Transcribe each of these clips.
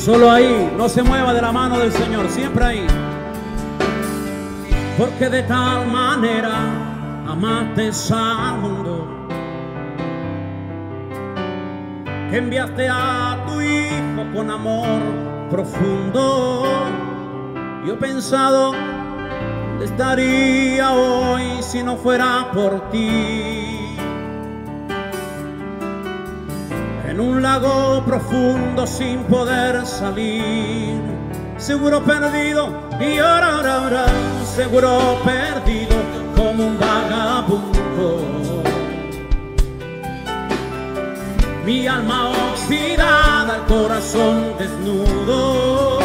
Solo ahí, no se mueva de la mano del Señor, siempre ahí. Porque de tal manera amaste al mundo que enviaste a tu Hijo con amor profundo. Yo he pensado, ¿dónde estaría hoy si no fuera por ti? Un lago profundo sin poder salir, seguro perdido y ahora, ahora, seguro perdido como un vagabundo. Mi alma oxidada, el corazón desnudo.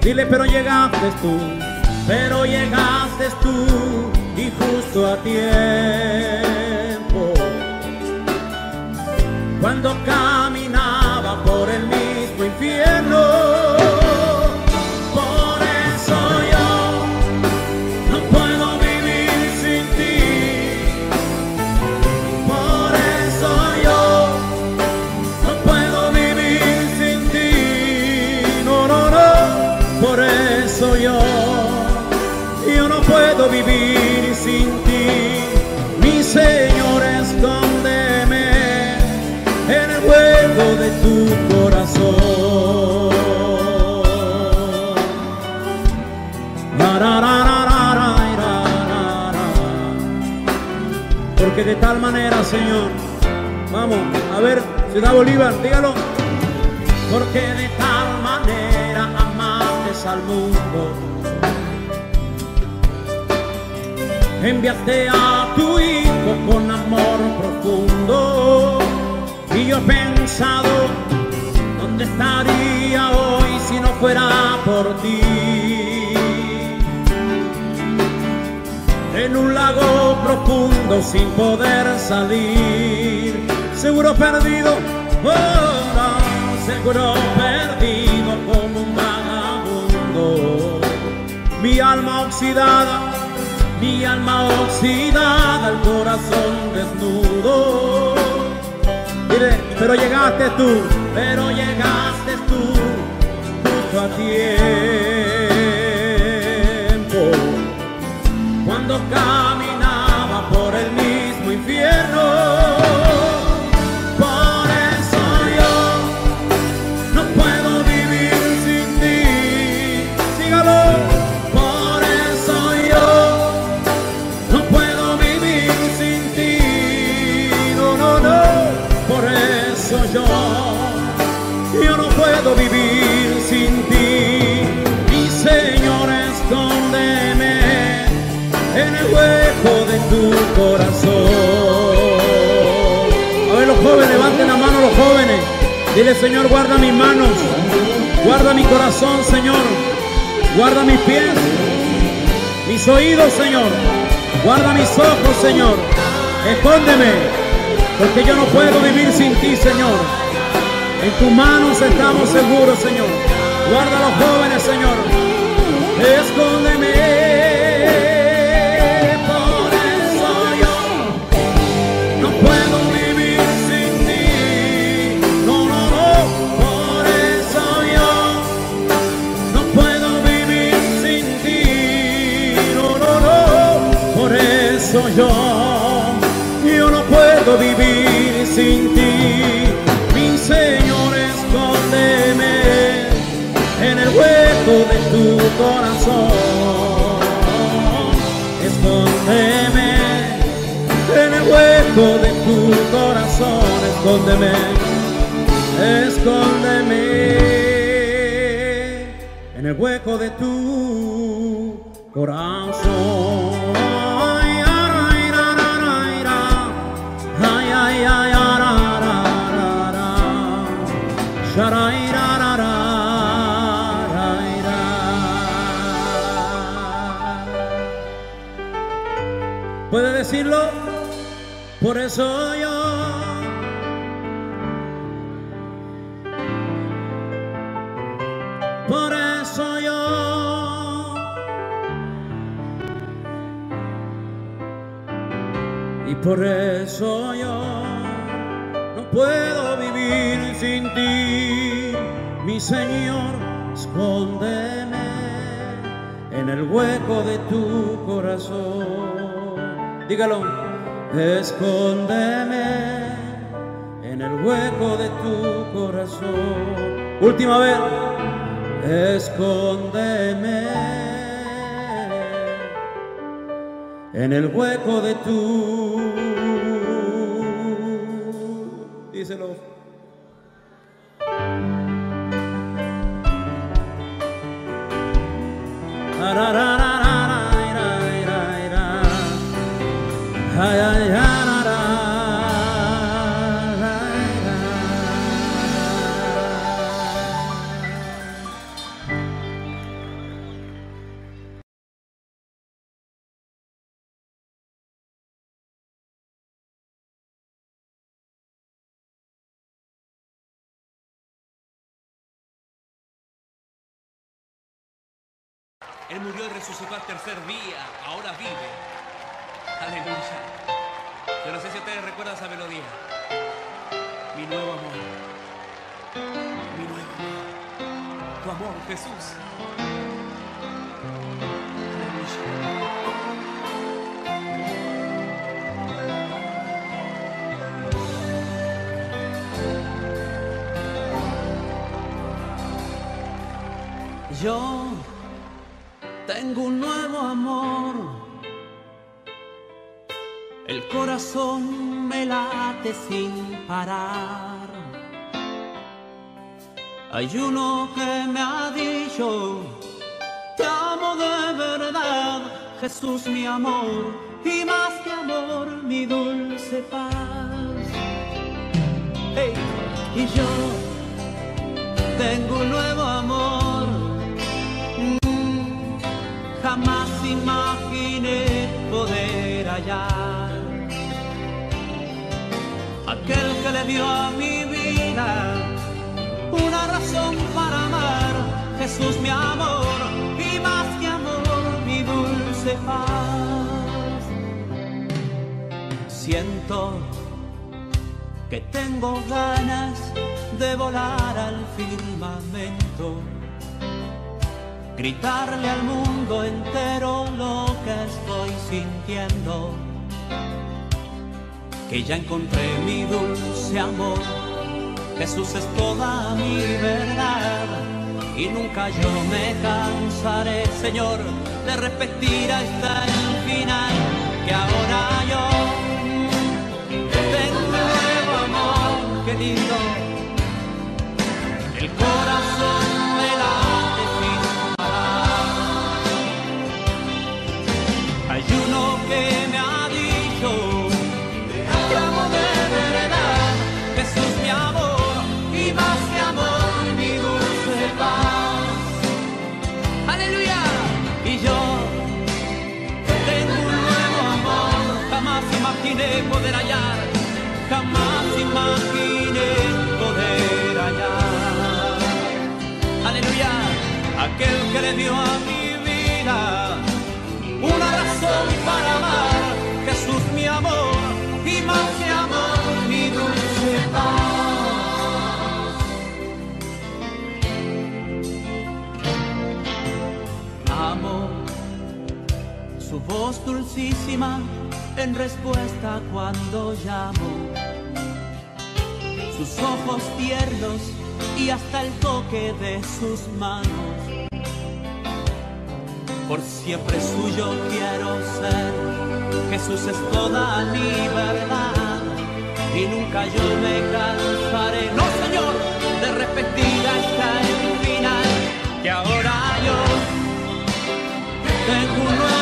Dile, pero llegaste tú, pero llegaste tú y justo a tiempo. Cuando mismo infierno. A ver, Ciudad Bolívar, dígalo. Porque de tal manera amaste al mundo, enviaste a tu Hijo con amor profundo. Y yo he pensado, ¿dónde estaría hoy si no fuera por ti? En un lago profundo sin poder salir, seguro perdido, oh, seguro perdido como un vagabundo. Mi alma oxidada, mi alma oxidada, el corazón desnudo. Mire, pero llegaste tú, pero llegaste tú justo a tiempo. Corazón. A ver, los jóvenes, levanten la mano los jóvenes. Dile, Señor, guarda mis manos, guarda mi corazón, Señor, guarda mis pies, mis oídos, Señor, guarda mis ojos, Señor. Escóndeme, porque yo no puedo vivir sin ti, Señor. En tus manos estamos seguros, Señor. Guarda los jóvenes, Señor. Escóndeme. Eso yo, yo no puedo vivir sin ti. Mi Señor, escóndeme en el hueco de tu corazón. Escóndeme en el hueco de tu corazón. Escóndeme, escóndeme en el hueco de tu corazón. Por eso yo Por eso yo Y por eso yo no puedo vivir sin ti, mi Señor, escóndeme en el hueco de tu corazón. Dígalo, escóndeme en el hueco de tu corazón. Última vez, escóndeme en el hueco de tu. Díselo Él murió y resucitó al tercer día, ahora vive. Aleluya. Yo no sé si ustedes recuerdan esa melodía. Mi nuevo amor. Mi nuevo amor. Tu amor, Jesús. Yo tengo un nuevo amor. El corazón me late sin parar. Hay uno que me ha dicho, te amo de verdad, Jesús mi amor, y más que amor, mi dulce paz. y yo tengo un nuevo amor jamás imaginé poder hallar. Aquel que le dio a mi vida una razón para amar, Jesús mi amor, y más que amor, mi dulce paz. Siento que tengo ganas de volar al firmamento gritarle al mundo entero lo que estoy sintiendo, que ya encontré mi dulce amor, Jesús es toda mi verdad. Y nunca yo me cansaré, Señor, de repetir hasta el final que ahora yo tengo un nuevo amor, qué lindo, el corazón dio a mi vida. Una razón para amar, Jesús mi amor, y más que amor, mi dulce paz. Amo su voz dulcísima en respuesta cuando llamo, sus ojos tiernos y hasta el toque de sus manos por siempre suyo quiero ser. Jesús es toda mi verdad y nunca yo me cansaré, no Señor, de repetir hasta el final que ahora yo tengo un nuevo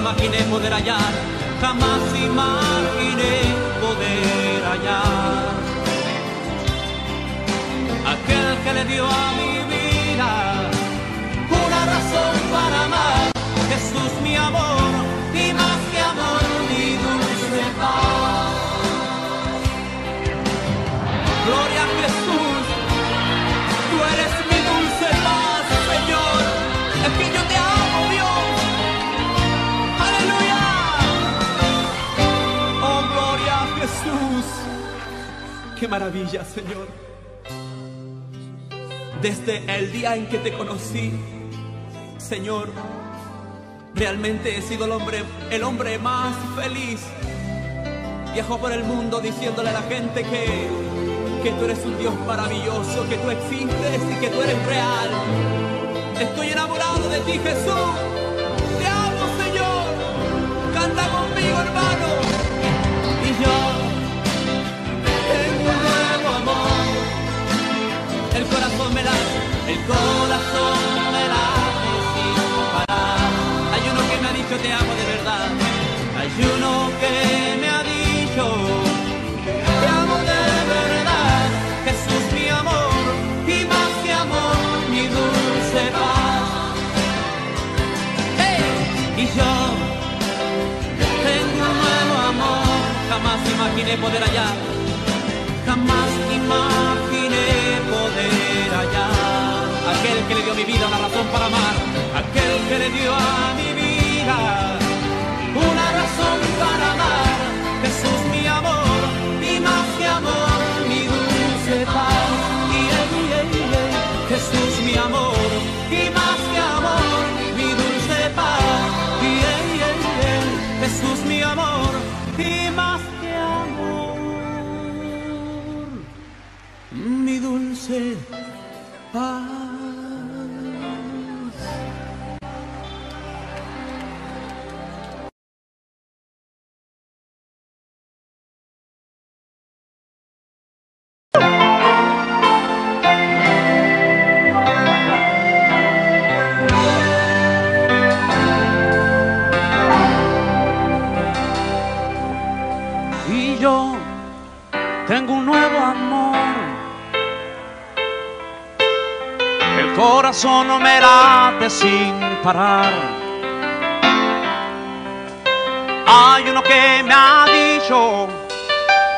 imaginé poder hallar, jamás imaginé poder hallar. Aquel que le dio a mi vida una razón para amar, Jesús mi amor. Qué maravilla, Señor. Desde el día en que te conocí, Señor, realmente he sido el hombre, el hombre más feliz. Viajo por el mundo diciéndole a la gente que, que tú eres un Dios maravilloso, que tú existes y que tú eres real. Estoy enamorado de ti, Jesús. Te amo, Señor. Canta conmigo, hermano. El corazón me late sin parar. Hay uno que me ha dicho te amo de verdad. Hay uno que me ha dicho te amo de verdad. Jesús mi amor y más que amor mi dulce paz. ¡Hey! Y yo tengo un nuevo amor. Jamás imaginé poder hallar. Dio mi vida una razón para amar, aquel que le dio a mi vida sin parar. Hay uno que me ha dicho,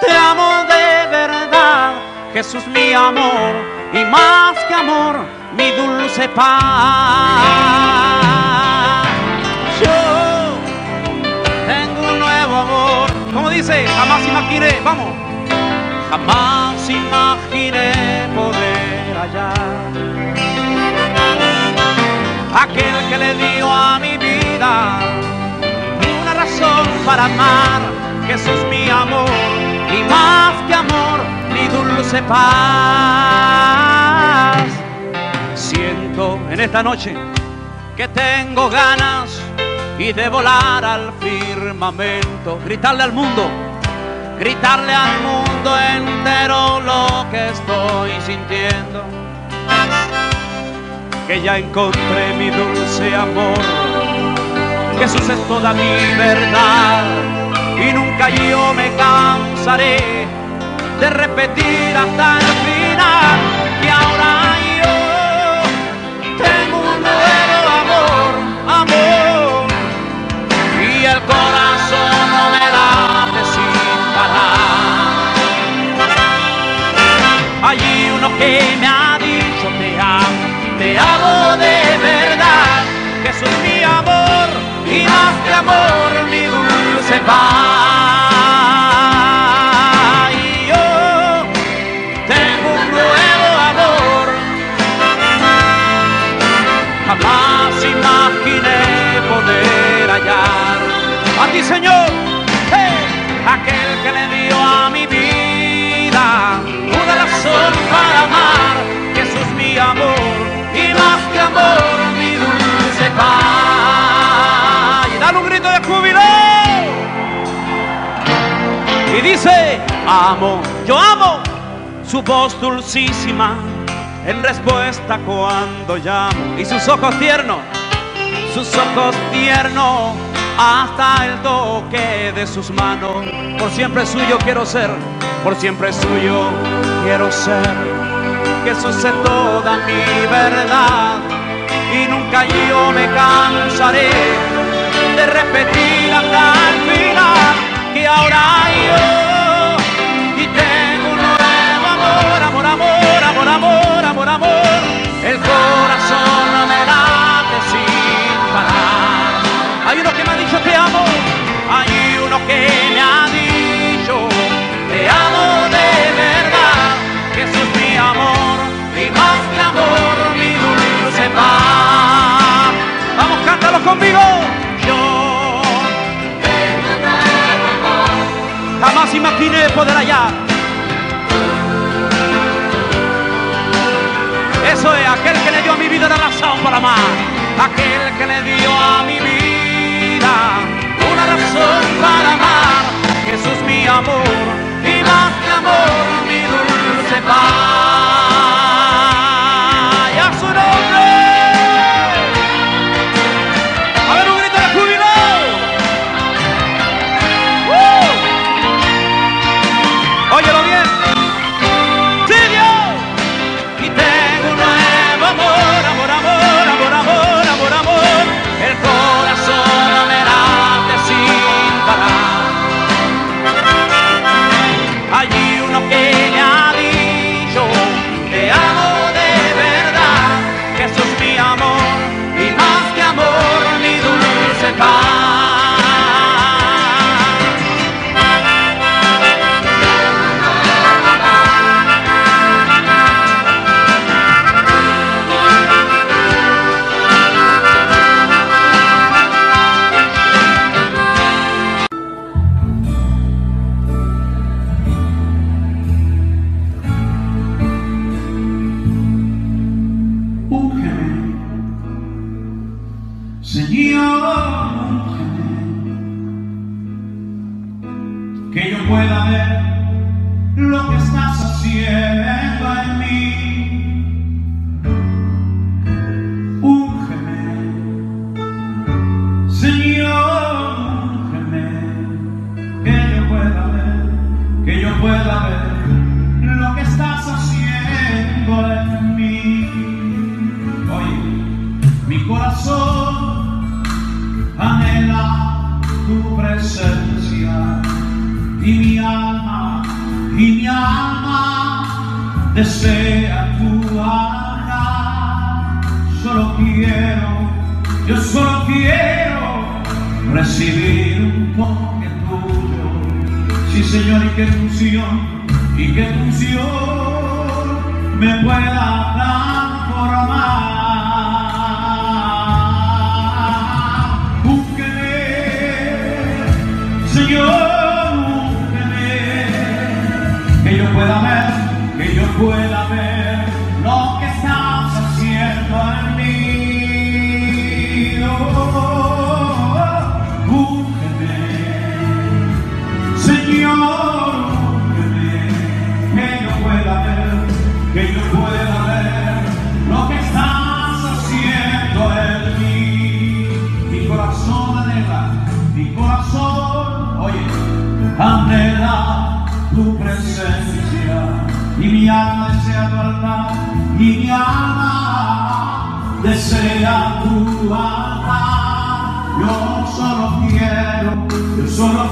te amo de verdad, Jesús mi amor, y más que amor, mi dulce paz. Yo tengo un nuevo amor. Como dice, jamás imaginé, vamos. Jamás imaginé poder hallar aquel que le dio a mi vida una razón para amar. Jesús mi amor y más que amor, mi dulce paz. Siento en esta noche que tengo ganas y de volar al firmamento, gritarle al mundo, gritarle al mundo entero lo que estoy sintiendo. Que ya encontré mi dulce amor, Jesús es toda mi verdad y nunca yo me cansaré de repetir hasta el final que ahora yo tengo un nuevo amor, amor y el corazón no me late sin parar. Allí uno que me amor mi dulce paz. Dice, amo, yo amo su voz dulcísima en respuesta cuando llamo. Y sus ojos tiernos, sus ojos tiernos, hasta el toque de sus manos. Por siempre suyo quiero ser, por siempre suyo quiero ser. Jesús es toda mi verdad y nunca yo me cansaré de repetir que ahora yo si macchine poder allá. Eso es, aquel que le dio a mi vida la razón para amar. Aquel que le dio a mi vida una razón para amar. Jesús mi amor, y más que amor, mi dulce paz. alma desea tu alma. Yo solo quiero, yo solo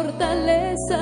fortaleza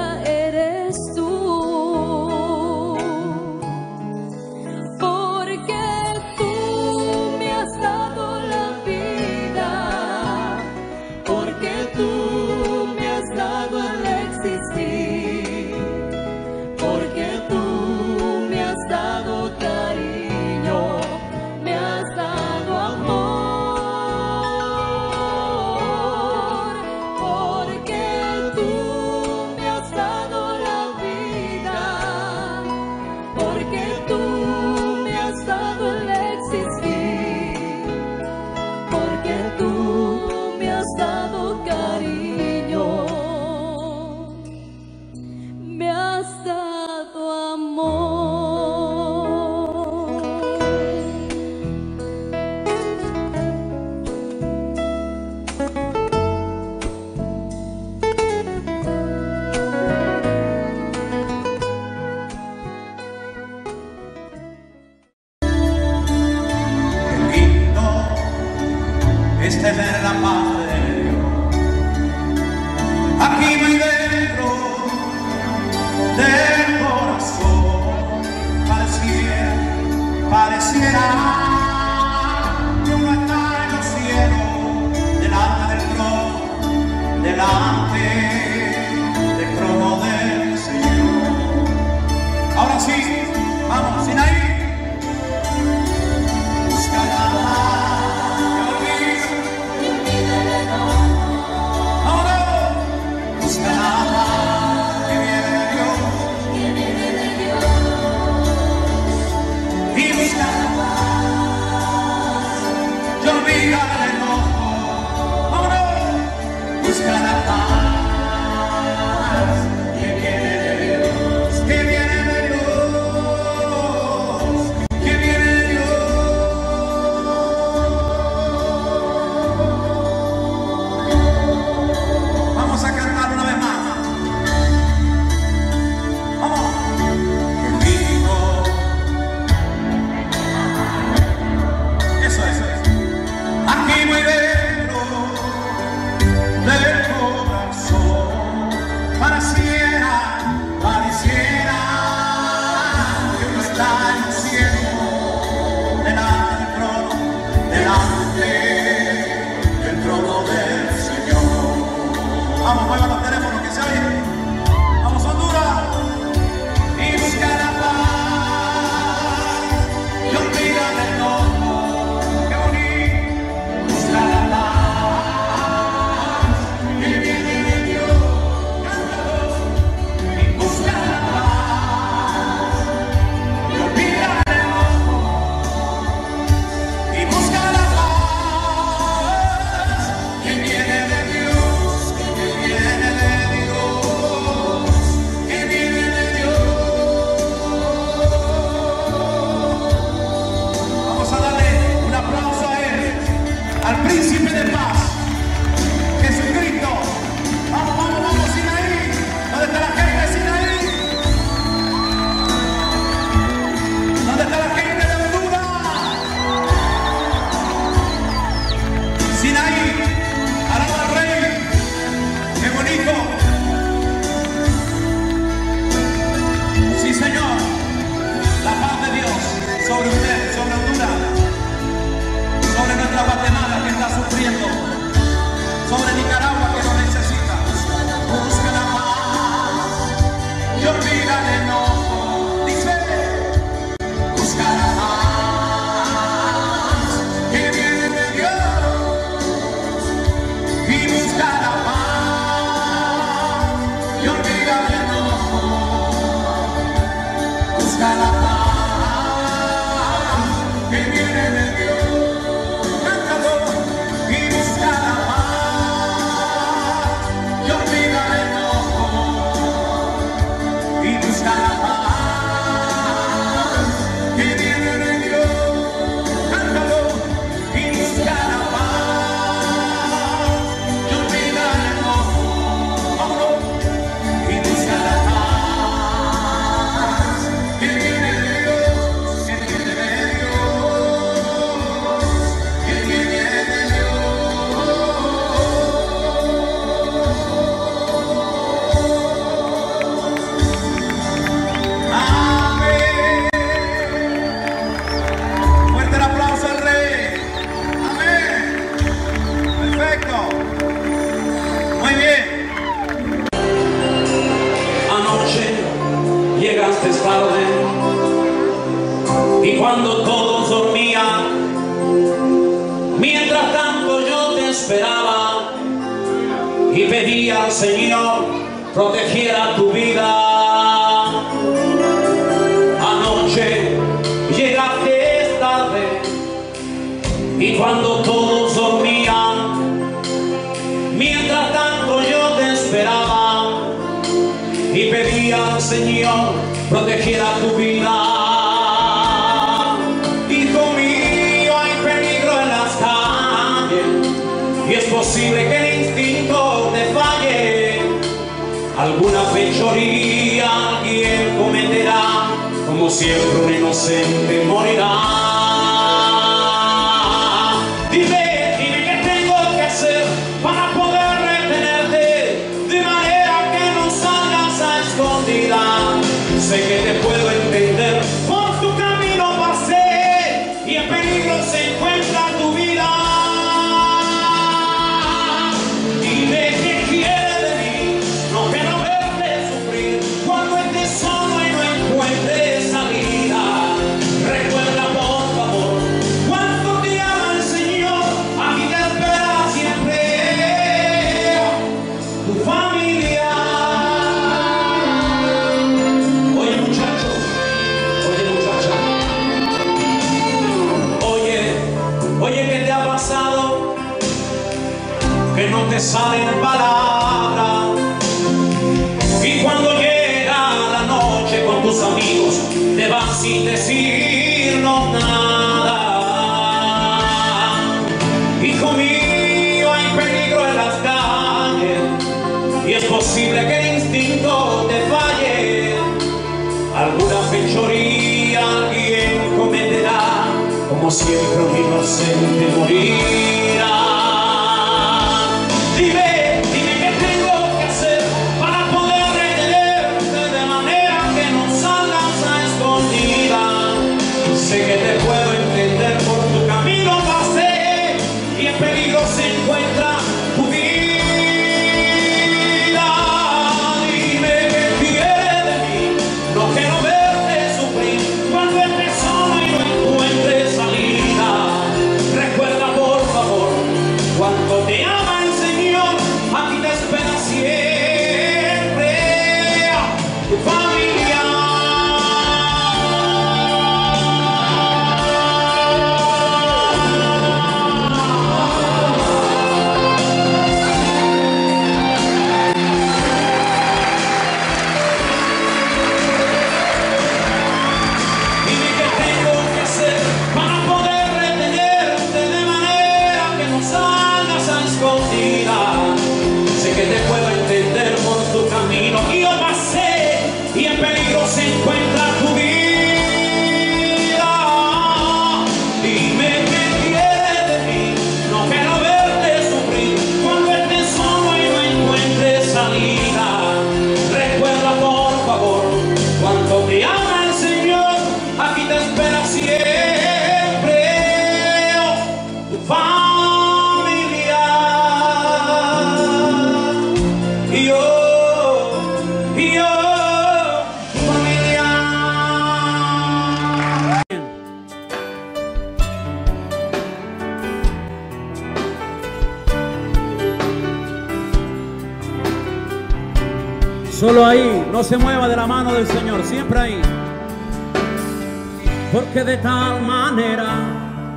de tal manera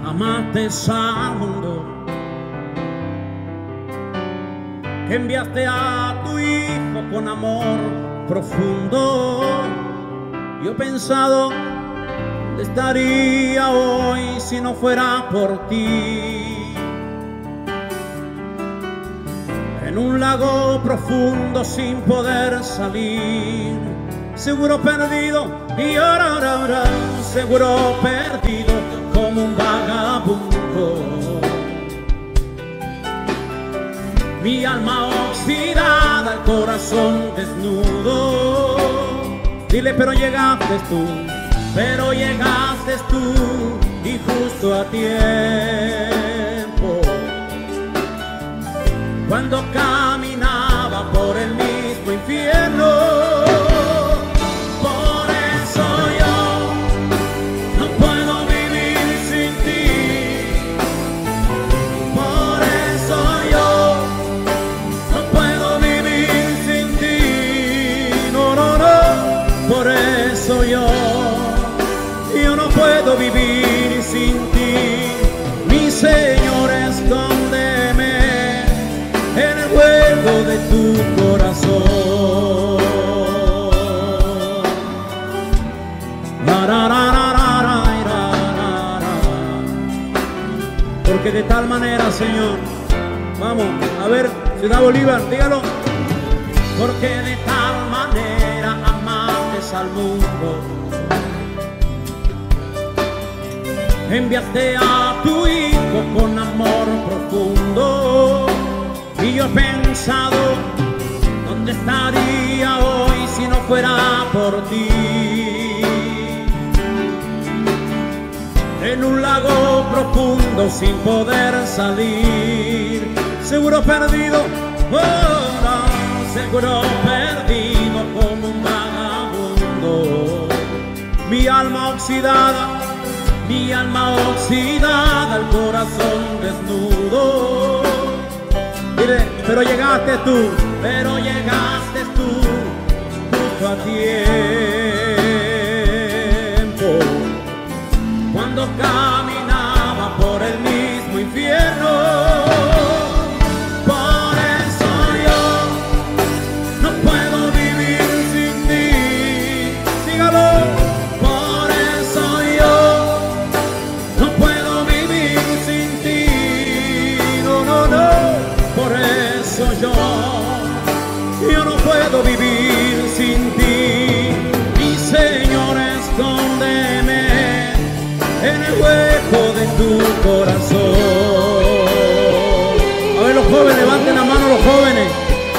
amaste al mundo que enviaste a tu hijo con amor profundo. Yo he pensado, ¿dónde estaría hoy si no fuera por ti? En un lago profundo sin poder salir, seguro perdido y ahora, ahora, ahora seguro perdido como un vagabundo. Mi alma oxidada, el corazón desnudo. Dile, pero llegaste tú, pero llegaste tú y justo a tiempo. Cuando caminaba por el mismo infierno. De tal manera, Señor, vamos, a ver, Ciudad Bolívar, dígalo. Porque de tal manera amaste al mundo. Enviaste a tu hijo con amor profundo. Y yo he pensado dónde estaría hoy si no fuera por ti en un lago profundo sin poder salir seguro perdido seguro perdido como un vagabundo mi alma oxidada mi alma oxidada, el corazón desnudo. Mire, pero llegaste tú, pero llegaste tú, justo a tiempo. tocar.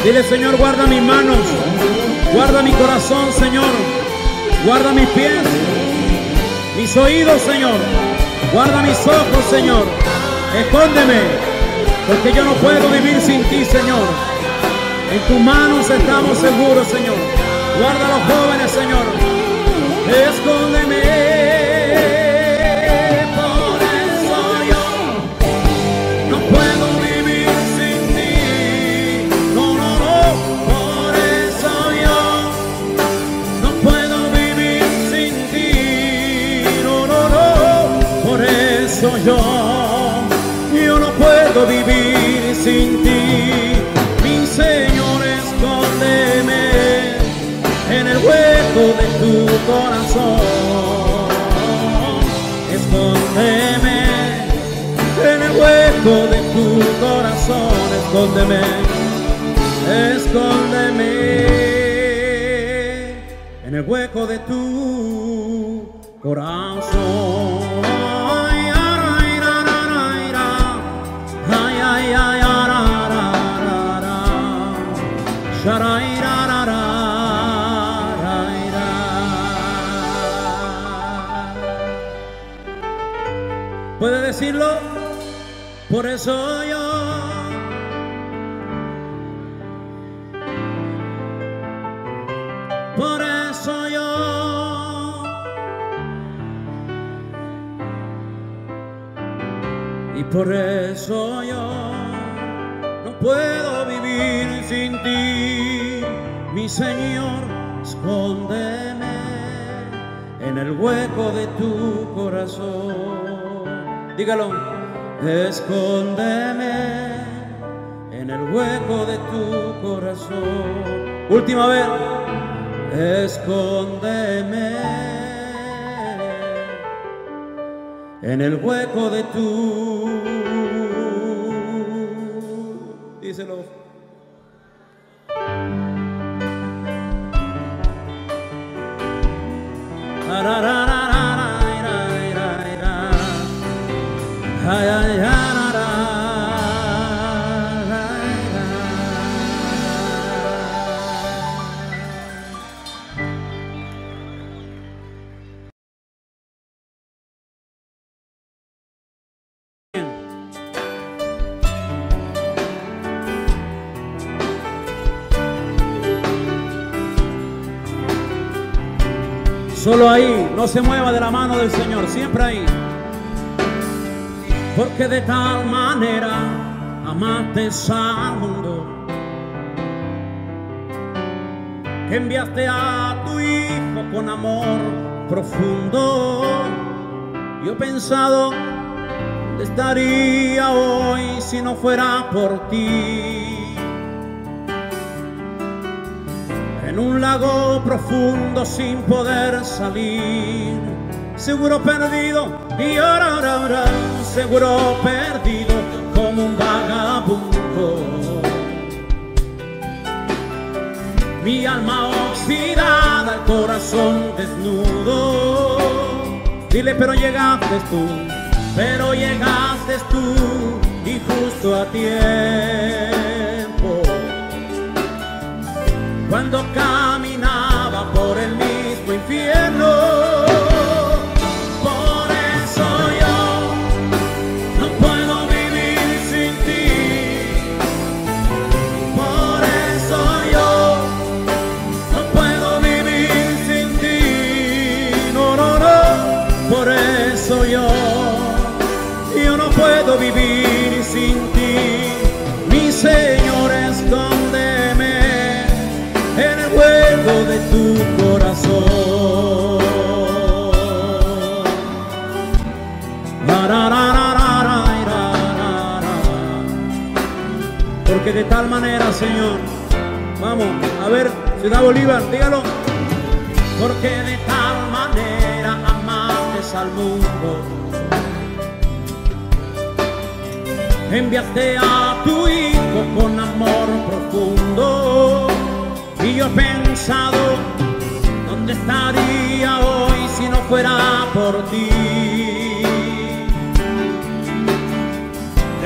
Dile, Señor, guarda mis manos, guarda mi corazón, Señor, guarda mis pies, mis oídos, Señor, guarda mis ojos, Señor, escóndeme, porque yo no puedo vivir sin ti, Señor. En tus manos estamos seguros, Señor. Guarda a los jóvenes, Señor. Escóndeme. Puedo vivir sin ti. Mi Señor, escóndeme en el hueco de tu corazón. Escóndeme en el hueco de tu corazón. Escóndeme, escóndeme en el hueco de tu corazón. ¿Puede decirlo? Por eso yo Por eso yo Y por eso yo puedo vivir sin ti, mi Señor, escóndeme en el hueco de tu corazón. Dígalo, escóndeme en el hueco de tu corazón. Última vez, escóndeme en el hueco de tu. reason of. Solo ahí, no se mueva de la mano del Señor, siempre ahí. Porque de tal manera amaste al mundo que enviaste a tu Hijo con amor profundo Yo he pensado dónde estaría hoy si no fuera por ti. En un lago profundo sin poder salir, seguro perdido y ahora, ahora, ahora, seguro perdido como un vagabundo. Mi alma oxidada, el corazón desnudo. Dile, pero llegaste tú, pero llegaste tú y justo a tiempo. Cuando caminaba por el mismo infierno. Tal manera, Señor, vamos, a ver, Ciudad Bolívar, dígalo. Porque de tal manera amaste al mundo. Enviaste a tu Hijo con amor profundo. Y yo he pensado, ¿dónde estaría hoy si no fuera por ti?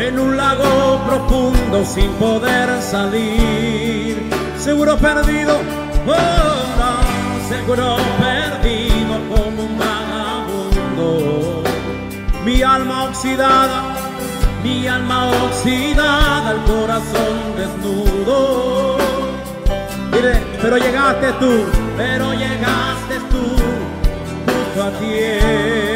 En un lago profundo sin poder salir. Seguro perdido, oh, seguro perdido como un vagabundo. Mi alma oxidada, mi alma oxidada, el corazón desnudo. Mire, pero llegaste tú, pero llegaste tú justo a tiempo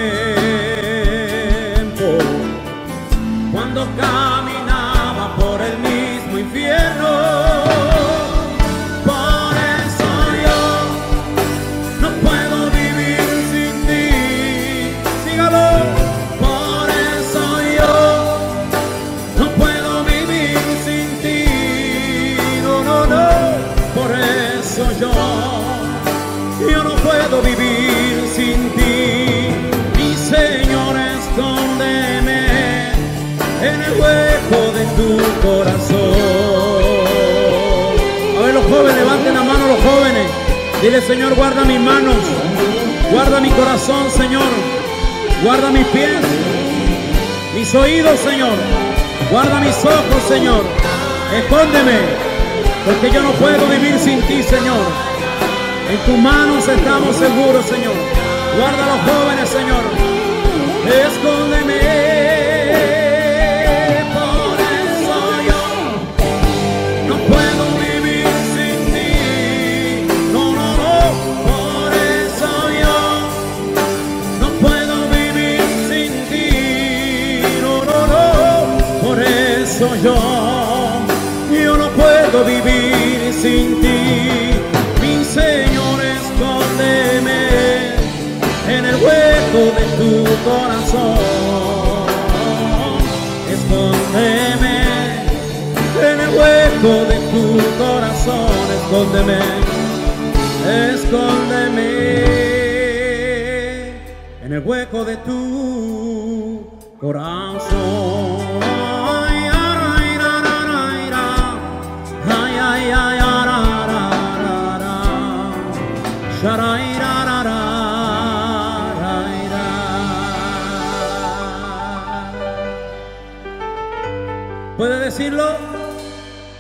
Dile, Señor, guarda mis manos, guarda mi corazón, Señor, guarda mis pies, mis oídos, Señor, guarda mis ojos, Señor. Escóndeme, porque yo no puedo vivir sin ti, Señor. En tus manos estamos seguros, Señor. Guarda a los jóvenes, Señor. Escóndeme. Puedo vivir sin ti. Mi Señor, escóndeme en el hueco de tu corazón. Escóndeme en el hueco de tu corazón. Escóndeme, escóndeme en el hueco de tu corazón. ¿Puede decirlo?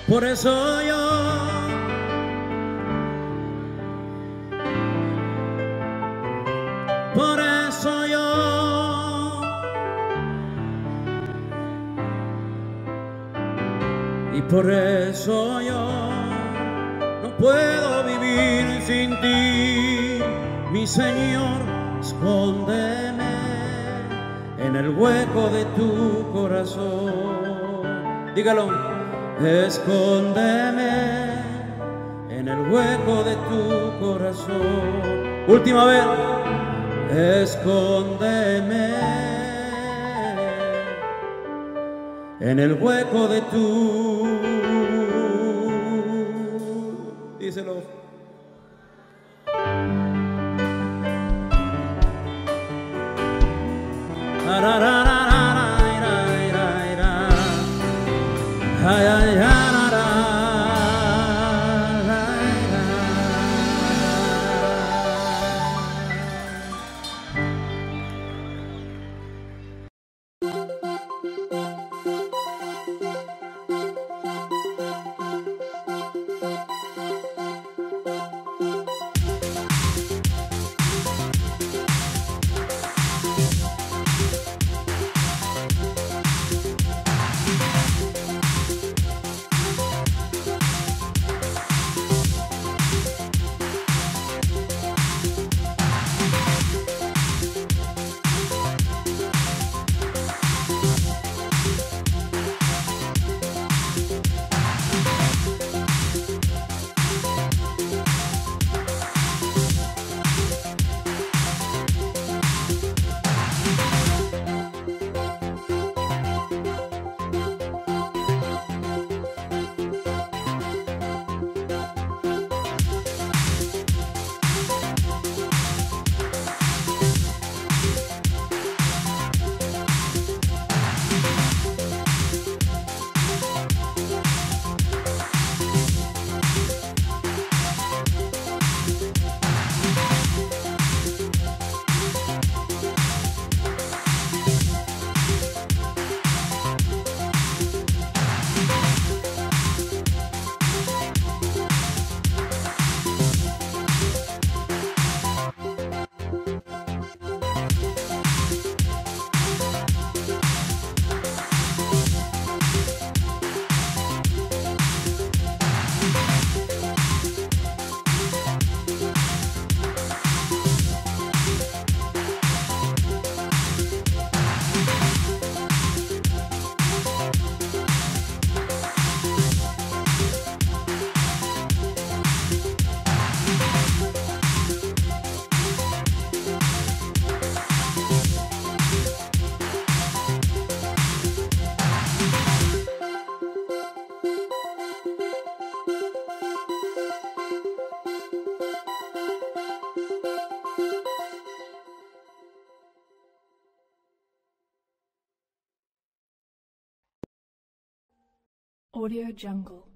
Por eso yo Por eso yo Y por eso yo no puedo vivir sin ti, mi Señor, escóndeme en el hueco de tu corazón. Dígalo, escóndeme en el hueco de tu corazón. Última vez, escóndeme en el hueco de tu corazón Audio Jungle.